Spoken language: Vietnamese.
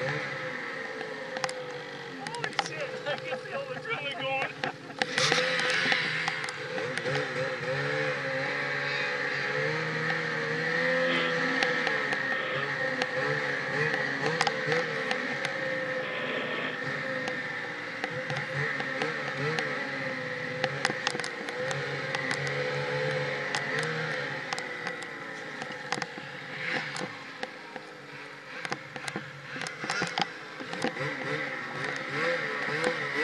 Amen. Yeah.